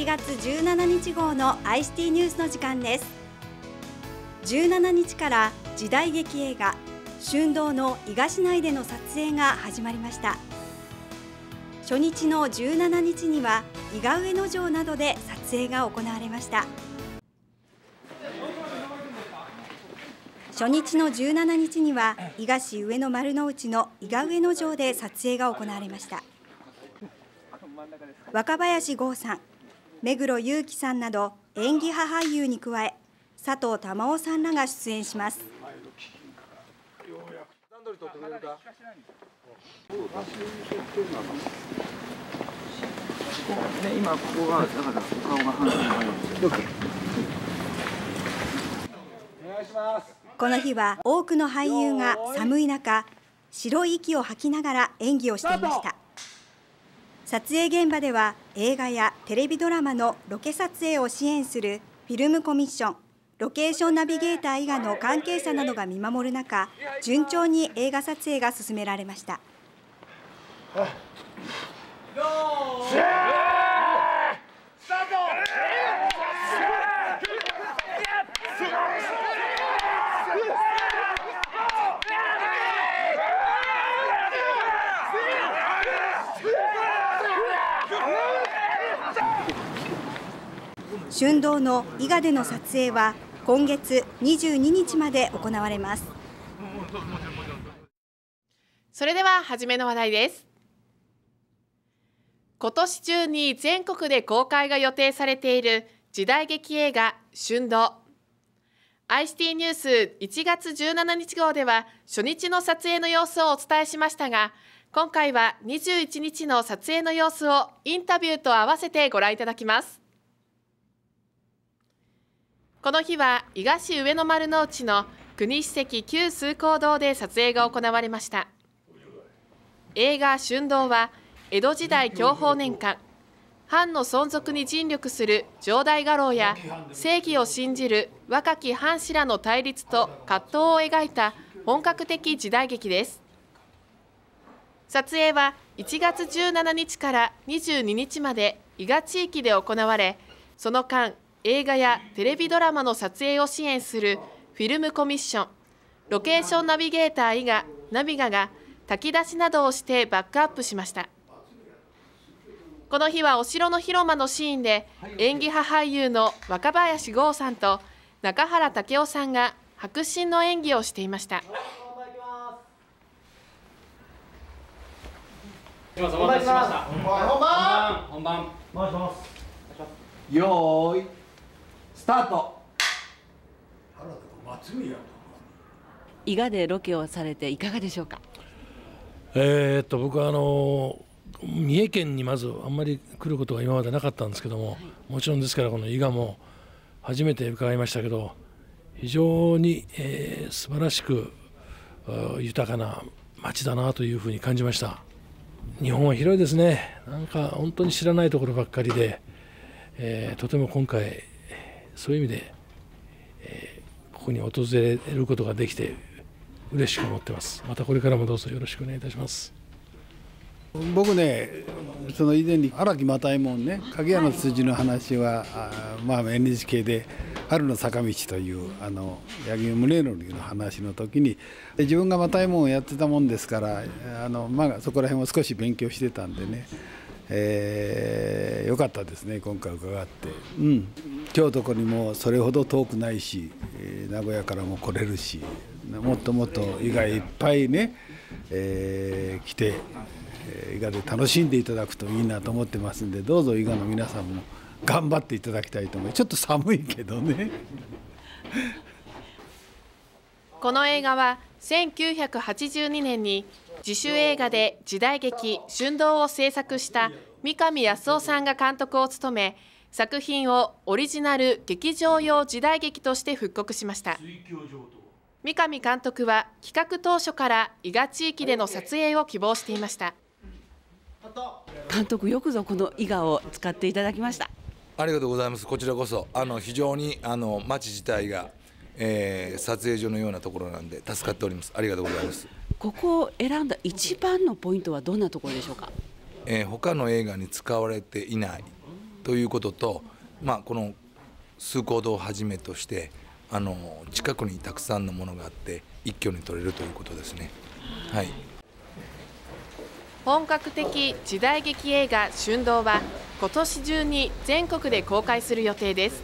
1月17日号の ICT ニュースの時間です。17日から時代劇映画春堂の伊賀市内での撮影が始まりました。初日の17日には伊賀上野城などで撮影が行われました。初日の17日には伊賀市上野丸の内の伊賀上野城で撮影が行われました。若林剛さん目黒祐樹さんなど演技派俳優に加え佐藤珠緒さんらが出演します。今ここがだから顔が半分この日は多くの俳優が寒い中白い息を吐きながら演技をしていました。撮影現場では映画やテレビドラマのロケ撮影を支援するフィルムコミッションロケーションナビゲーター以外の関係者などが見守る中順調に映画撮影が進められました。春堂の伊賀での撮影は今月22日まで行われます。それでは初めの話題です。今年中に全国で公開が予定されている時代劇映画春堂 ICT ニュース1月17日号では初日の撮影の様子をお伝えしましたが今回は21日の撮影の様子をインタビューと合わせてご覧いただきます。この日は伊賀市上野丸の内の国史跡旧崇光堂で撮影が行われました。映画春堂は江戸時代享保年間。藩の存続に尽力する上代家老や正義を信じる若き藩士らの対立と葛藤を描いた本格的時代劇です。撮影は1月17日から22日まで伊賀地域で行われその間映画やテレビドラマの撮影を支援するフィルムコミッション。ロケーションナビゲーター伊賀ナビガが炊き出しなどをしてバックアップしました。この日はお城の広間のシーンで演技派俳優の若林剛さんと中原武雄さんが迫真の演技をしていました。本番しました。本番。本番。よーいスタート。伊賀でロケをされていかがでしょうか？えーっと僕はあの三重県にまずあんまり来ることが今までなかったんですけどももちろんですからこの伊賀も初めて伺いましたけど非常に、えー素晴らしくあ豊かな街だなというふうに感じました。日本は広いですね。なんか本当に知らないところばっかりで、えーとても今回そういう意味で、えーここに訪れることができて嬉しく思ってます。またこれからもどうぞよろしくお願いいたします。僕ねその以前に荒木又右衛門ね影屋の筋の話は、あまあ NHK で「春の坂道」というあの柳生宗則の話の時にで自分が又右衛門をやってたもんですからあの、まあ、そこら辺を少し勉強してたんでね、えーよかったですね今回伺って、うん、京都にもそれほど遠くないし、えー名古屋からも来れるしもっともっと伊賀いっぱいね、えー来て伊賀で楽しんでいただくといいなと思ってますんでどうぞ伊賀の皆さんも頑張っていただきたいと思います。ちょっと寒いけどね。この映画は1982年に自主映画で時代劇春堂を制作した三上康夫さんが監督を務め作品をオリジナル劇場用時代劇として復刻しました三上監督は企画当初から伊賀地域での撮影を希望していました監督よくぞこの伊賀を使っていただきましたありがとうございます。こちらこそ、あの非常にあの町自体が、えー撮影所のようなところなんで助かっております。ありがとうございます。ここを選んだ一番のポイントはどんなところでしょうか？えー他の映画に使われていない、ということと、まあ、この崇高堂をはじめとしてあの近くにたくさんのものがあって一挙に取れるということですね。はい。本格的時代劇映画「春堂」は今年中に全国で公開する予定です